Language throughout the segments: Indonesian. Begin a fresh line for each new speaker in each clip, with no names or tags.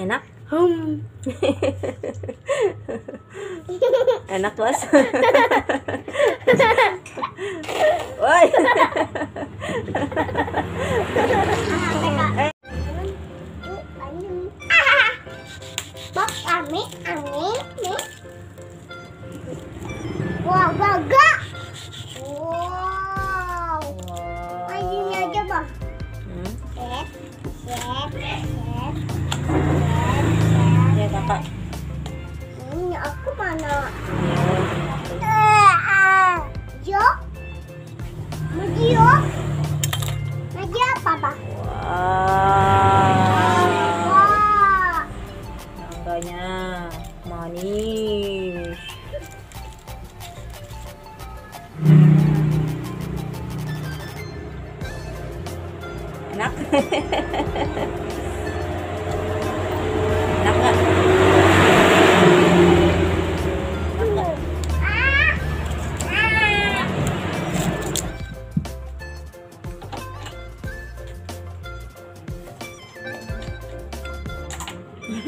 Enak?
Hmm.
Enak, Bos? Woi.
Bok kami angin nih. Wah, baga. Wow. Ini aja, Bang.
Hmm.
Set, set,
Kakak.
Ini aku mana?
Ya.
Jo? Majio? Majio apa?
Wow.
Wah.
Mangganya manis. Enak Enak?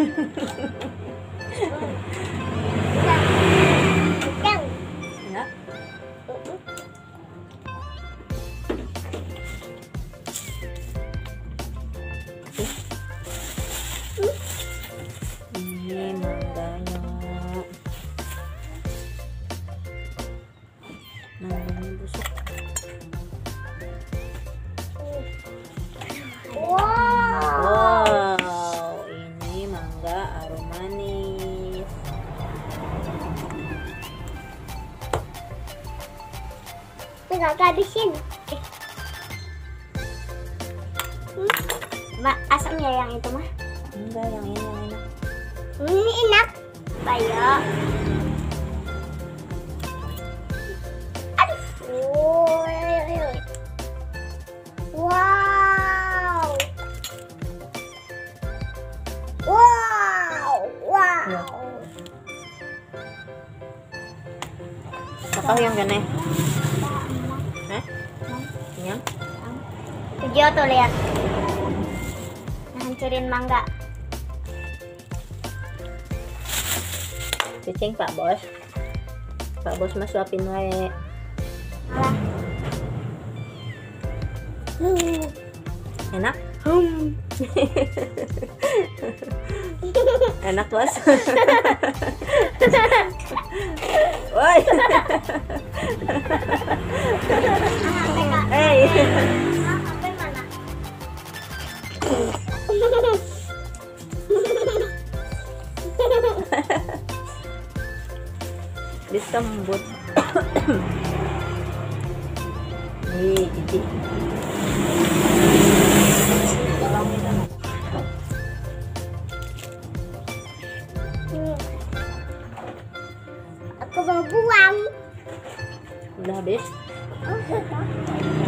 Ini mangganya. Mangganya busuk.
Tinggal habisin. Hmm. Mbak, asamnya yang itu mah.
Enggak, yang ini yang enak.
Ini enak. Bayo. Aduh. Wow. Wow. Wow.
Ya. Kakak yang gane? Yang?
Video tuh lihat. Hancurin mangga.
Cicing Pak Bos. Pak Bos mah suapin wae.
Malah. Hmm.
Enak?
Hmm.
Enak, Bos. Disembut. Nih, Cici.
Hmm. Aku mau buang.
Udah habis?
Oh.